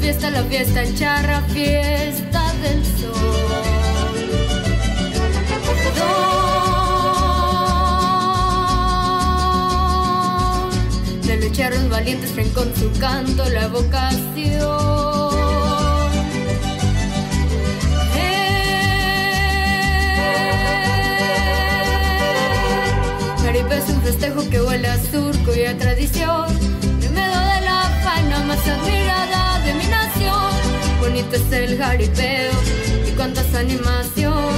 fiesta en charra, fiesta del sol. Don de lucharon valientes traen con su canto la vocación. Caribe es un festejo que huele a surco y a tradición. Más admirada de mi nación. Bonito es el jaripeo y cuántas animación.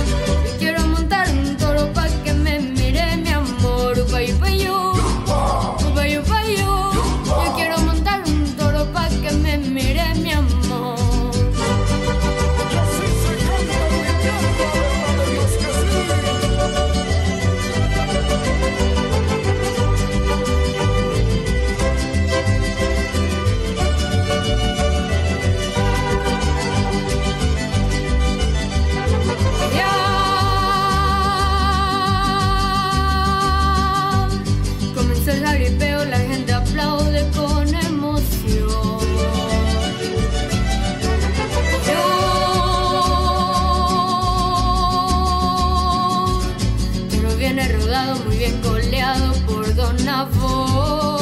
Rodado, muy bien coleado por Don Navo.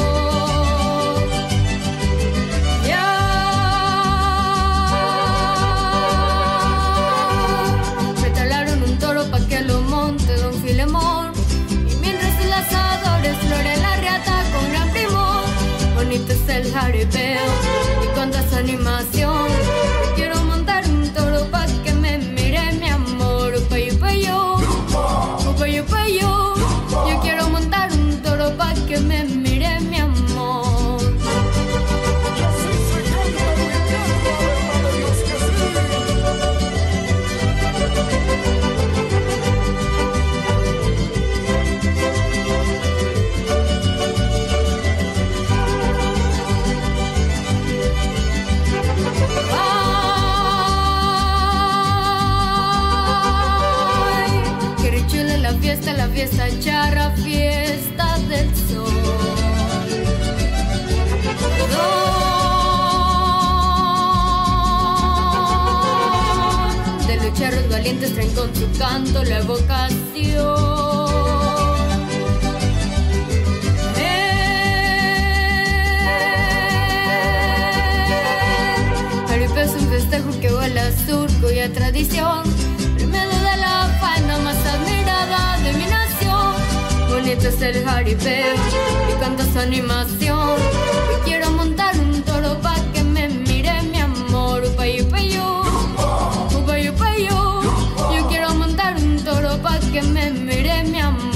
Ya. Retalaron un toro pa' que lo monte Don Filemón. Y mientras el asador en la riata con gran primor. Bonito es el jaripeo y cuántas animación fiesta, la fiesta charra, fiesta del sol. De lucharos valientes traen con su canto la vocación. Caribe es un festejo que huele a surco y a tradición. es el jaripeo y cantas animación. Y quiero montar un toro pa' que me mire mi amor. Upayo, upayo, upayo, upayo. Yo quiero montar un toro pa' que me mire mi amor.